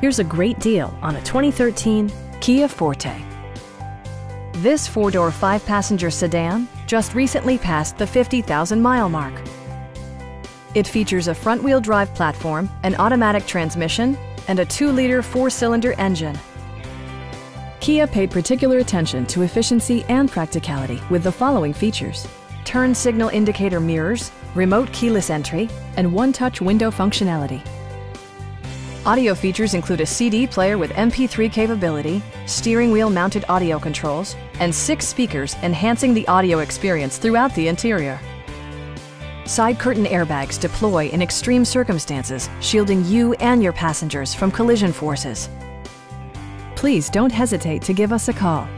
Here's a great deal on a 2013 Kia Forte. This four-door, five-passenger sedan just recently passed the 50,000-mile mark. It features a front-wheel drive platform, an automatic transmission, and a 2-liter four-cylinder engine. Kia paid particular attention to efficiency and practicality with the following features. Turn signal indicator mirrors, remote keyless entry, and one-touch window functionality. Audio features include a CD player with MP3 capability, steering wheel mounted audio controls, and six speakers enhancing the audio experience throughout the interior. Side curtain airbags deploy in extreme circumstances, shielding you and your passengers from collision forces. Please don't hesitate to give us a call.